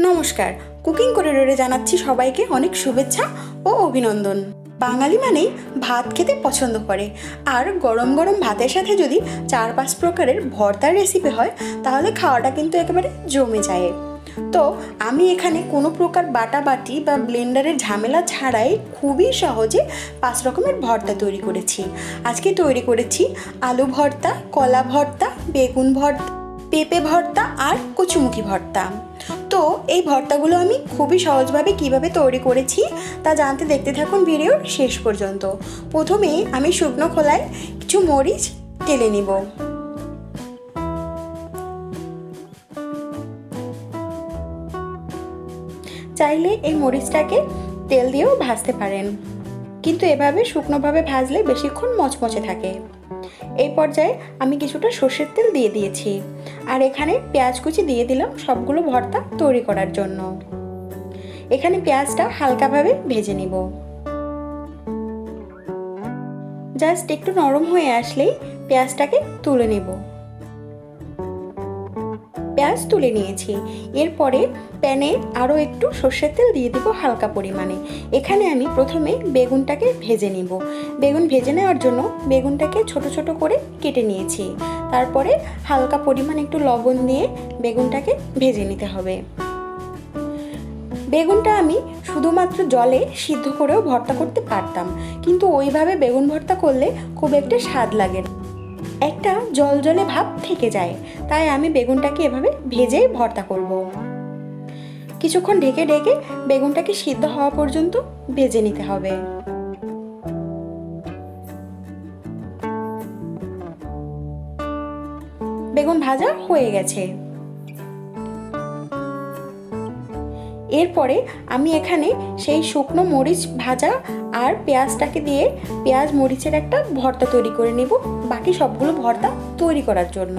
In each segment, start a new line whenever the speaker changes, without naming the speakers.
নমস্কার। কুকিং করিডোরে জানাচ্ছি সবাইকে অনেক শুভেচ্ছা ও অভিনন্দন। বাঙালি মানেই ভাত খেতে পছন্দ করে। আর গরম গরম ভাতের সাথে যদি চার পাঁচ প্রকারের ভর্তার রেসিপি হয়, তাহলে খাওয়াটা কিন্তু একেবারে জমে যায়। তো আমি এখানে কোনো প্রকার বাটা বাটি বা ব্লেন্ডারের ঝামেলা ছাড়াই খুবই সহজে পাঁচ রকমের ভর্তা তৈরি করেছি। আজকে তৈরি করেছি আলু ভর্তা, কলা ভর্তা, বেগুন ভর্তা, পেঁপে ভর্তা আর কচুমুখি ভর্তা। তো এই ভর্তাগুলো আমি খুবই সহজভাবে কীভাবে তৈরি করেছি তা জানতে দেখতে থাকুন ভিডিওর শেষ পর্যন্ত। প্রথমে আমি শুকনো খোলায় কিছু মরিচ টেলে নিব। চাইলে এই মরিচটাকে তেল দিয়েও ভাজতে পারেন। কিন্তু এভাবে শুকনোভাবে ভাজলে বেশিক্ষণ মচমচে থাকে। এই পর্যায়ে আমি কিছুটা সর্ষের তেল দিয়ে দিয়েছি। আর এখানে পেঁয়াজ কুচি দিয়ে দিলাম সবগুলো ভর্তা তৈরি করার জন্য। এখানে পেঁয়াজটা হালকাভাবে ভেজে নিব। জাস্ট একটু নরম হয়ে আসলেই পেঁয়াজটাকে তুলে নেব। পেঁয়াজ তুলে নিয়েছি। এরপরে প্যানে আরও একটু সর্ষের তেল দিয়ে দেবো হালকা পরিমাণে। এখানে আমি প্রথমে বেগুনটাকে ভেজে নিব। বেগুন ভেজে নেওয়ার জন্য বেগুনটাকে ছোট ছোট করে কেটে নিয়েছি। তারপরে হালকা পরিমাণ একটু লবণ দিয়ে বেগুনটাকে ভেজে নিতে হবে। বেগুনটা আমি শুধুমাত্র জলে সিদ্ধ করেও ভর্তা করতে পারতাম। কিন্তু ওইভাবে বেগুন ভর্তা করলে খুব একটা স্বাদ লাগে না। একটা জলজলে ভাব থেকে যায়। তাই আমি বেগুনটাকে এভাবে ভেজে ভর্তা করব। কিছুক্ষণ ঢেকে ঢেকে বেগুনটাকে সিদ্ধ হওয়া পর্যন্ত ভেজে নিতে হবে। বেগুন ভাজা হয়ে গেছে। এরপরে আমি এখানে সেই শুকনো মরিচ ভাজা আর পেঁয়াজটাকে দিয়ে পেঁয়াজ মরিচের একটা ভর্তা তৈরি করে নেব, বাকি সবগুলো ভর্তা তৈরি করার জন্য।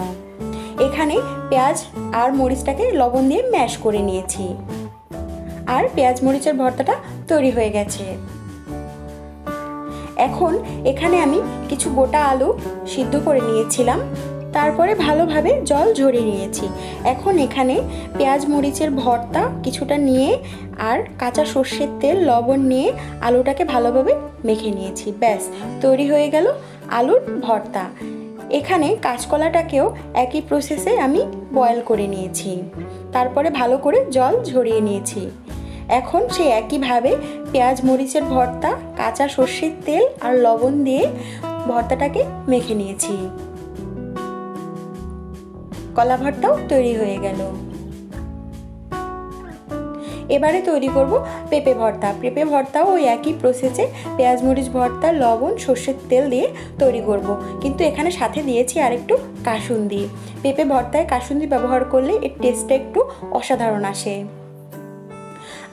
এখানে পেঁয়াজ আর মরিচটাকে লবণ দিয়ে ম্যাশ করে নিয়েছি। আর পেঁয়াজ মরিচের ভর্তাটা তৈরি হয়ে গেছে। এখন এখানে আমি কিছু গোটা আলু সিদ্ধ করে নিয়েছিলাম। তারপরে ভালোভাবে জল ঝরিয়ে নিয়েছি। এখন এখানে পেঁয়াজ মরিচের ভর্তা কিছুটা নিয়ে আর কাঁচা সর্ষের তেল, লবণ নিয়ে আলুটাকে ভালোভাবে মেখে নিয়েছি। ব্যাস, তৈরি হয়ে গেল আলুর ভর্তা। এখানে কাঁচকলাটাকেও একই প্রসেসে আমি বয়েল করে নিয়েছি। তারপরে ভালো করে জল ঝরিয়ে নিয়েছি। এখন সে একইভাবে পেঁয়াজ মরিচের ভর্তা, কাঁচা সর্ষের তেল আর লবণ দিয়ে ভর্তাটাকে মেখে নিয়েছি। কলা ভর্তাও তৈরি হয়ে গেল। এবারে তৈরি করব পেঁপে ভর্তা। পেঁপে ভর্তাও ওই একই প্রসেসে পেঁয়াজ, মরিচ, ভর্তা, লবণ, সর্ষের তেল দিয়ে তৈরি করব। কিন্তু এখানে সাথে দিয়েছি আরেকটু কাসুন্দি। পেঁপে ভর্তায় কাসুন্দি ব্যবহার করলে এর টেস্টটা একটু অসাধারণ আসে।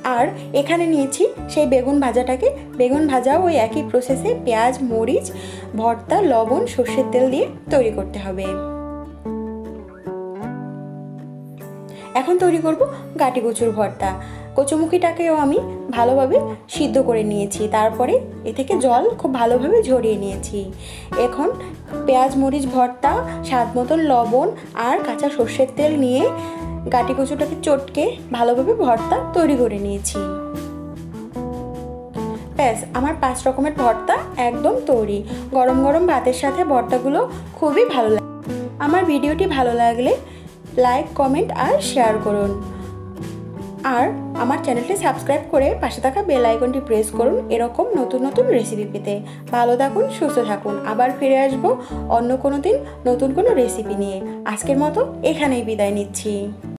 আর এখানে নিয়েছি সেই বেগুন ভাজাটাকে। বেগুন ভাজাও ওই একই প্রসেসে পেঁয়াজ, মরিচ, ভর্তা, লবণ, সর্ষের তেল দিয়ে তৈরি করতে হবে। এখন তৈরি করব গাটি কচুর ভর্তা। কচুমুখিটাকেও আমি ভালোভাবে সিদ্ধ করে নিয়েছি। তারপরে এ থেকে জল খুব ভালোভাবে ঝরিয়ে নিয়েছি। এখন পেঁয়াজ, মরিচ, ভর্তা, স্বাদ মতন লবণ আর কাঁচা সর্ষের তেল নিয়ে গাটি কচুটাকে চটকে ভালোভাবে ভর্তা তৈরি করে নিয়েছি। ব্যাস, আমার পাঁচ রকমের ভর্তা একদম তৈরি। গরম গরম ভাতের সাথে ভর্তাগুলো খুবই ভালো লাগে। আমার ভিডিওটি ভালো লাগলে লাইক, কমেন্ট আর শেয়ার করুন। আর আমার চ্যানেলটি সাবস্ক্রাইব করে পাশে থাকা বেল আইকনটি প্রেস করুন এরকম নতুন নতুন রেসিপি পেতে। ভালো থাকুন, সুস্থ থাকুন। আবার ফিরে আসব অন্য কোনো দিন নতুন কোনো রেসিপি নিয়ে। আজকের মতো এখানেই বিদায় নিচ্ছি।